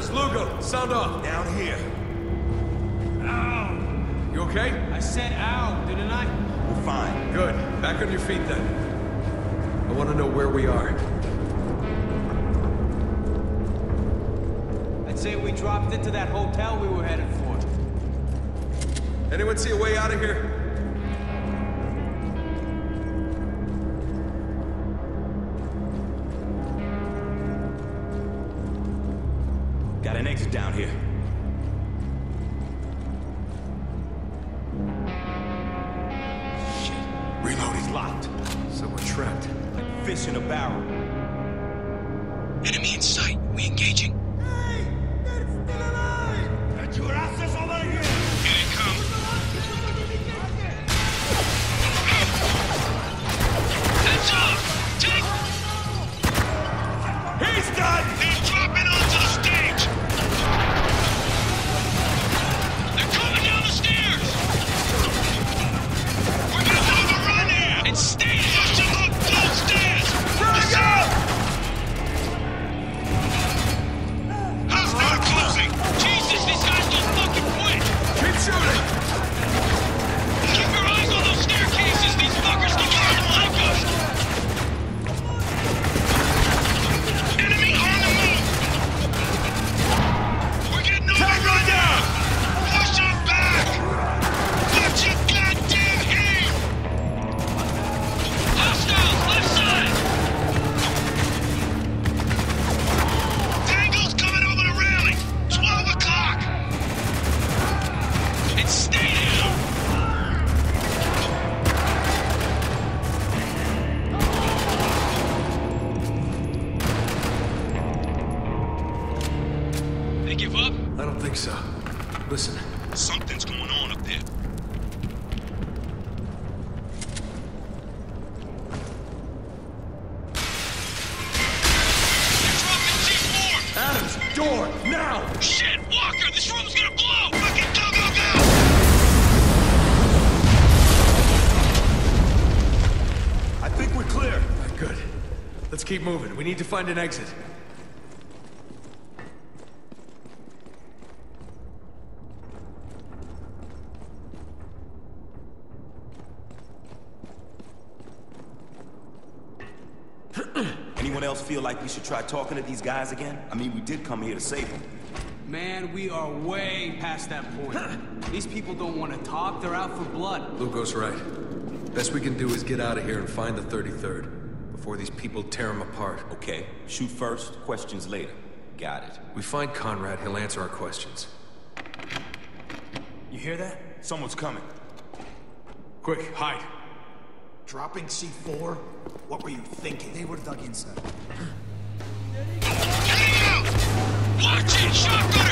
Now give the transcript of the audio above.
Adams, Lugo, sound off. Down here. Ow! You okay? I said ow, didn't I? We're fine. Good. Back on your feet then. I want to know where we are. I'd say we dropped into that hotel we were headed for. Anyone see a way out of here? Got an exit down here. Shit. Reloading's locked. So we're trapped. Like fish in a barrel. Enemy in sight. We engaging. Give up? I don't think so. Listen, Something's going on up there. They're dropping C4! Adams, door, now! Shit, Walker, this room's gonna blow! Fucking go, go, go! I think we're clear. Good. Let's keep moving. We need to find an exit. Anyone else feel like we should try talking to these guys again? I mean, we did come here to save them. Man, we are way past that point. These people don't want to talk, they're out for blood. Lugo's right. Best we can do is get out of here and find the 33rd before these people tear them apart. Okay, shoot first, questions later. Got it. We find Konrad, he'll answer our questions. You hear that? Someone's coming. Quick, hide. Dropping C4? What were you thinking? They were dug inside. Hang out! Watch it, shotgunner!